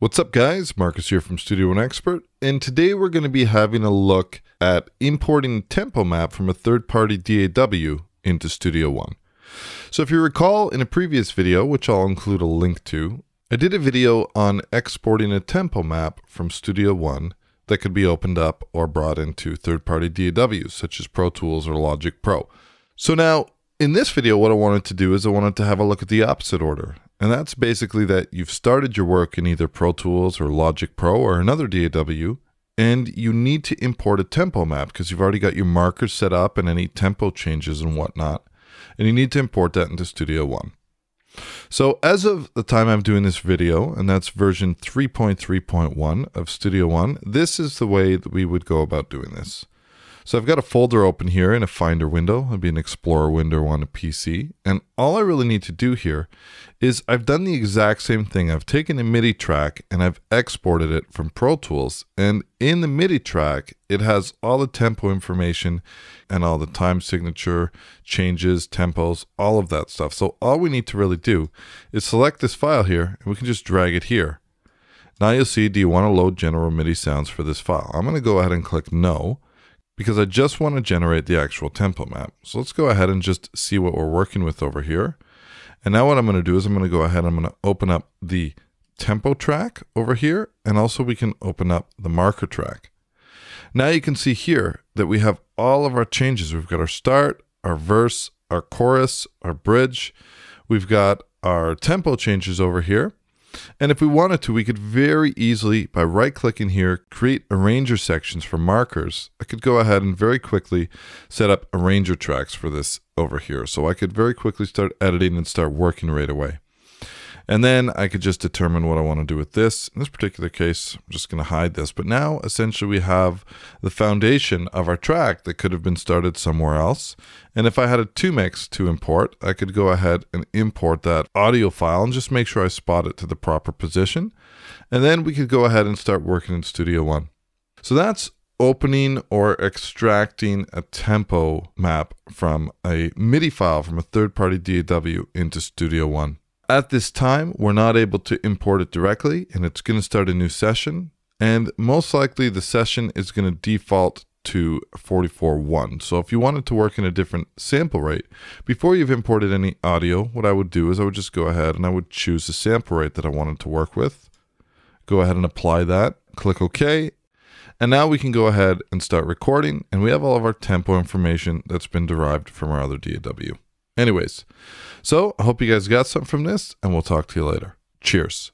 What's up, guys? Marcus here from Studio One Expert, and today we're going to be having a look at importing tempo map from a third party DAW into Studio One. So, if you recall in a previous video, which I'll include a link to, I did a video on exporting a tempo map from Studio One that could be opened up or brought into third party DAWs such as Pro Tools or Logic Pro. So, now in this video, what I wanted to do is I wanted to have a look at the opposite order. And that's basically that you've started your work in either Pro Tools or Logic Pro or another DAW, and you need to import a tempo map because you've already got your markers set up and any tempo changes and whatnot. And you need to import that into Studio One. So as of the time I'm doing this video, and that's version 3.3.1 of Studio One, this is the way that we would go about doing this. So I've got a folder open here in a Finder window. It'd be an Explorer window on a PC. And all I really need to do here is I've done the exact same thing. I've taken a MIDI track and I've exported it from Pro Tools. And in the MIDI track, it has all the tempo information and all the time signature changes, tempos, all of that stuff. So all we need to really do is select this file here and we can just drag it here. Now you'll see, do you want to load general MIDI sounds for this file? I'm going to go ahead and click no because I just want to generate the actual tempo map. So let's go ahead and just see what we're working with over here. And now what I'm going to do is I'm going to go ahead and I'm going to open up the tempo track over here and also we can open up the marker track. Now you can see here that we have all of our changes. We've got our start, our verse, our chorus, our bridge. We've got our tempo changes over here. And if we wanted to, we could very easily, by right clicking here, create arranger sections for markers. I could go ahead and very quickly set up arranger tracks for this over here. So I could very quickly start editing and start working right away. And then I could just determine what I want to do with this. In this particular case, I'm just going to hide this. But now essentially we have the foundation of our track that could have been started somewhere else. And if I had a 2mix to import, I could go ahead and import that audio file and just make sure I spot it to the proper position. And then we could go ahead and start working in Studio One. So that's opening or extracting a tempo map from a MIDI file from a third party DAW into Studio One. At this time, we're not able to import it directly and it's going to start a new session. And most likely the session is going to default to 44.1. So if you wanted to work in a different sample rate, before you've imported any audio, what I would do is I would just go ahead and I would choose the sample rate that I wanted to work with. Go ahead and apply that, click OK. And now we can go ahead and start recording and we have all of our tempo information that's been derived from our other DAW. Anyways, so I hope you guys got something from this, and we'll talk to you later. Cheers.